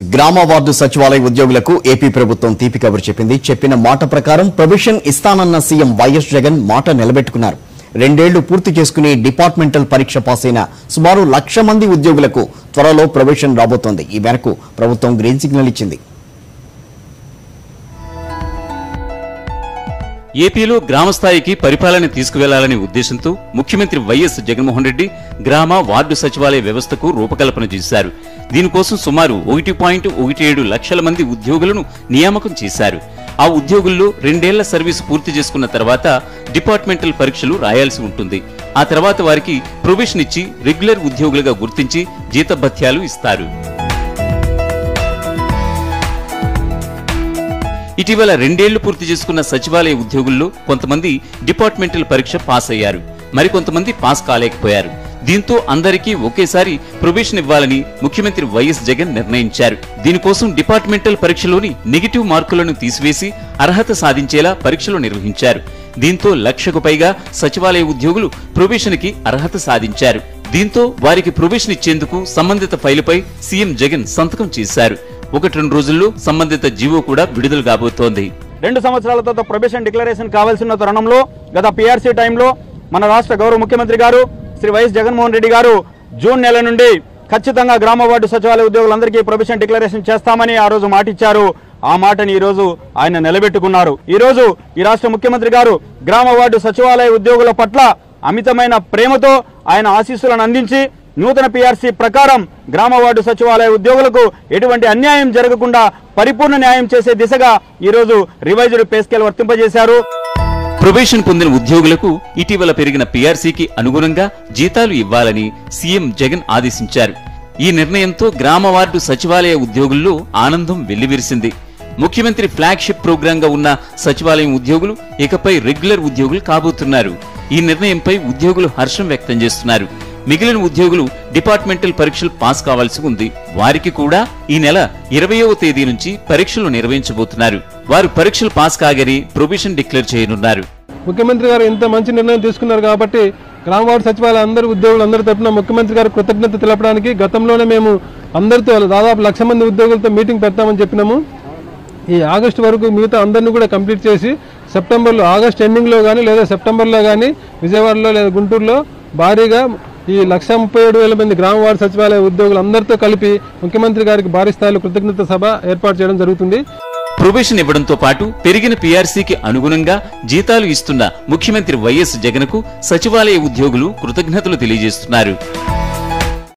గ్రామ వార్డు సచివాలయ ఉద్యోగులకు ఏపీ ప్రభుత్వం తీపి కబురు చెప్పింది. చెప్పిన మాట ప్రకారం ప్రొవిషన్ ఇస్తానన్న సీఎం వైఎస్ జగన్ మాట నిలబెట్టుకున్నారు. రెండేళ్ళు పూర్తి చేసుకుని డిపార్ట్మెంటల్ పరీక్ష పాస్ అయిన సుమారు లక్ష మంది ఉద్యోగులకు త్వరలో ప్రొవిషన్ రాబోతోంది. ఈ మేరకు ప్రభుత్వం గ్రీన్ సిగ్నల్ ఇచ్చింది. ఏపీలో గ్రామ స్థాయికి పరిపాలన తీసుకువెళ్ళాలనే ఉద్దేశంతో ముఖ్యమంత్రి వైఎస్ జగన్మోహన్ రెడ్డి గ్రామ వార్డు సచివాలయ వ్యవస్థకు రూపకల్పన చేశారు. దీనికోసం సుమారు ఒకటి పాయింట్ ఒకటి ఏడు లక్షల మంది ఉద్యోగులను నియామకం చేశారు. ఆ ఉద్యోగుల్లో రెండేళ్ళ సర్వీస్ పూర్తి చేసుకున్న తర్వాత డిపార్ట్మెంటల్ పరీక్షలు రాయాల్సి ఉంటుంది. ఆ తర్వాత వారికి ప్రొవిషన్ ఇచ్చి రెగ్యులర్ ఉద్యోగులుగా గుర్తించి జీతభత్యాలు ఇస్తారు. ఇటీవల రెండేళ్ళు పూర్తి చేసుకున్న సచివాలయ ఉద్యోగుల్లో కొంతమంది డిపార్ట్మెంటల్ పరీక్ష పాస్ అయ్యారు. మరికొంతమంది పాస్ కాలేకపోయారు. దీంతో అందరికీ ఒకేసారి ప్రొబేషన్ ఇవ్వాలని ముఖ్యమంత్రి వైఎస్ జగన్ నిర్ణయించారు. దీనికోసం డిపార్ట్మెంటల్ పరీక్షలోని నెగిటివ్ మార్కులను తీసివేసి అర్హత సాధించేలా పరీక్షలు నిర్వహించారు. దీంతో లక్షకు పైగా సచివాలయ ఉద్యోగులు ప్రొబేషన్కి అర్హత సాధించారు. దీంతో వారికి ప్రొబేషన్ ఇచ్చేందుకు సంబంధిత ఫైలుపై సీఎం జగన్ సంతకం చేశారు. ఒకటి రెండు రోజుల్లో సంబంధిత జీవో కూడా విడుదల కాబోతోంది. రెండు సంవత్సరాల తర్వాత ప్రొబేషన్ డిక్లరేషన్ కావాల్సిన తరుణంలో గత పిఆర్సీ టైంలో మన రాష్ట్ర గౌరవ ముఖ్యమంత్రి గారు శ్రీ వైఎస్ జగన్మోహన్ రెడ్డి గారు జూన్ నెల నుండి ఖచ్చితంగా గ్రామ వార్డు సచివాలయ ఉద్యోగులందరికీ ప్రొబేషన్ డిక్లరేషన్ చేస్తామని ఆ రోజు మాటిచ్చారు. ఆ మాటని ఈ రోజు ఆయన నిలబెట్టుకున్నారు. ఈ రోజు ఈ రాష్ట్ర ముఖ్యమంత్రి గారు గ్రామ వార్డు సచివాలయ ఉద్యోగుల పట్ల అమితమైన ప్రేమతో ఆయన ఆశీస్సులను అందించి నూతన పిఆర్సీ ప్రకారం గ్రామ వార్డు సచివాలయ ఉద్యోగులకు ఎటువంటి అన్యాయం జరగకుండా పరిపూర్ణ న్యాయం చేసే దిశగా ఈ రోజు రివైజ్డ్ పే స్కేల్ వర్తింపజేశారు. ప్రొబేషన్ పొందిన ఉద్యోగులకు ఇటీవల పెరిగిన పీఆర్సీకి అనుగుణంగా జీతాలు ఇవ్వాలని సీఎం జగన్ ఆదేశించారు. ఈ నిర్ణయంతో గ్రామ వార్డు సచివాలయ ఉద్యోగుల్లో ఆనందం వెల్లివిరిసింది. ముఖ్యమంత్రి ఫ్లాగ్షిప్ ప్రోగ్రాంగా ఉన్న సచివాలయం ఉద్యోగులు ఇకపై రెగ్యులర్ ఉద్యోగులు కాబోతున్నారు. ఈ నిర్ణయంపై ఉద్యోగులు హర్షం వ్యక్తం చేస్తున్నారు. మిగిలిన ఉద్యోగులు డిపార్ట్మెంటల్ పరీక్షలు పాస్ కావాల్సి ఉంది. వారికి కూడా ఈ నెల ఇరవయవ తేదీ నుంచి పరీక్షలు నిర్వహించబోతున్నారు. వారు పరీక్షలు పాస్ కాగని ప్రొబిషన్ డిక్లేర్ చేయనున్నారు. ముఖ్యమంత్రి గారు ఇంత మంచి నిర్ణయం తీసుకున్నారు కాబట్టి గ్రామ వార్డు సచివాలయ అందరు ఉద్యోగులు అందరి తరపున ముఖ్యమంత్రి గారు కృతజ్ఞత తెలపడానికి గతంలోనే మేము అందరితో దాదాపు లక్ష మంది ఉద్యోగులతో మీటింగ్ పెడతామని చెప్పినాము. ఈ ఆగస్టు వరకు మిగతా అందరినీ కూడా కంప్లీట్ చేసి సెప్టెంబర్లో ఆగస్ట్ ఎండింగ్లో కానీ లేదా సెప్టెంబర్లో కానీ విజయవాడలో లేదా గుంటూరులో భారీగా ఈ లక్ష ముప్పై ఏడు వేల మంది గ్రామ వార్డు సచివాలయ ఉద్యోగులు అందరితో కలిపి ముఖ్యమంత్రి గారికి భారీ స్థాయిలో కృతజ్ఞత సభ ఏర్పాటు చేయడం జరుగుతుంది. ప్రొబేషన్ ఇవ్వడంతో పాటు పెరిగిన పీఆర్సీకి అనుగుణంగా జీతాలు ఇస్తున్న ముఖ్యమంత్రి వైఎస్ జగన్కు సచివాలయ ఉద్యోగులు కృతజ్ఞతలు తెలియజేస్తున్నారు.